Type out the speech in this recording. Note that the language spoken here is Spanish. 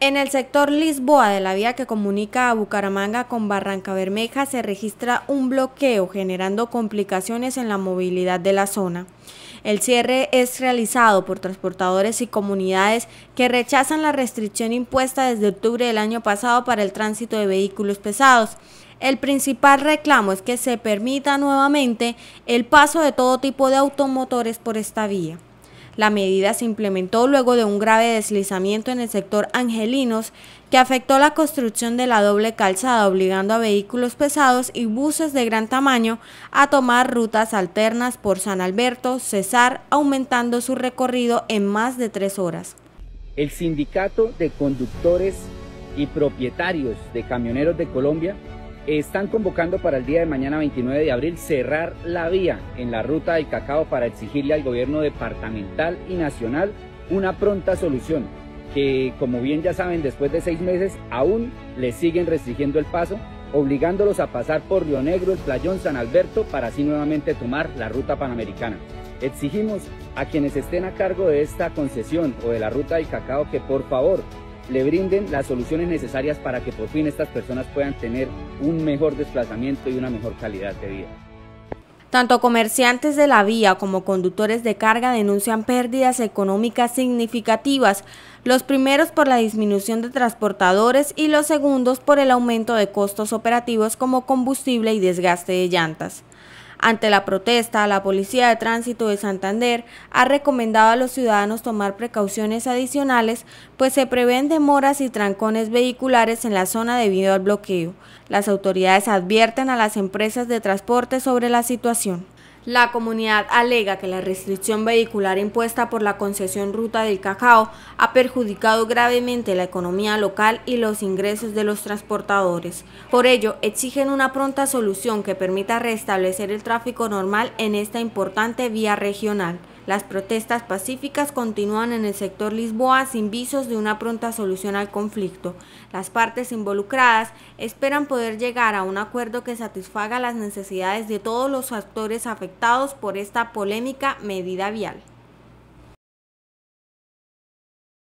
En el sector Lisboa de la vía que comunica a Bucaramanga con Barranca Bermeja se registra un bloqueo generando complicaciones en la movilidad de la zona. El cierre es realizado por transportadores y comunidades que rechazan la restricción impuesta desde octubre del año pasado para el tránsito de vehículos pesados. El principal reclamo es que se permita nuevamente el paso de todo tipo de automotores por esta vía. La medida se implementó luego de un grave deslizamiento en el sector Angelinos que afectó la construcción de la doble calzada, obligando a vehículos pesados y buses de gran tamaño a tomar rutas alternas por San Alberto, Cesar, aumentando su recorrido en más de tres horas. El Sindicato de Conductores y Propietarios de Camioneros de Colombia están convocando para el día de mañana 29 de abril cerrar la vía en la ruta del cacao para exigirle al gobierno departamental y nacional una pronta solución que como bien ya saben después de seis meses aún le siguen restringiendo el paso obligándolos a pasar por Río Negro, el Playón San Alberto para así nuevamente tomar la ruta panamericana. Exigimos a quienes estén a cargo de esta concesión o de la ruta del cacao que por favor le brinden las soluciones necesarias para que por fin estas personas puedan tener un mejor desplazamiento y una mejor calidad de vida. Tanto comerciantes de la vía como conductores de carga denuncian pérdidas económicas significativas, los primeros por la disminución de transportadores y los segundos por el aumento de costos operativos como combustible y desgaste de llantas. Ante la protesta, la Policía de Tránsito de Santander ha recomendado a los ciudadanos tomar precauciones adicionales, pues se prevén demoras y trancones vehiculares en la zona debido al bloqueo. Las autoridades advierten a las empresas de transporte sobre la situación. La comunidad alega que la restricción vehicular impuesta por la concesión Ruta del Cacao ha perjudicado gravemente la economía local y los ingresos de los transportadores. Por ello, exigen una pronta solución que permita restablecer el tráfico normal en esta importante vía regional. Las protestas pacíficas continúan en el sector Lisboa sin visos de una pronta solución al conflicto. Las partes involucradas esperan poder llegar a un acuerdo que satisfaga las necesidades de todos los actores afectados por esta polémica medida vial.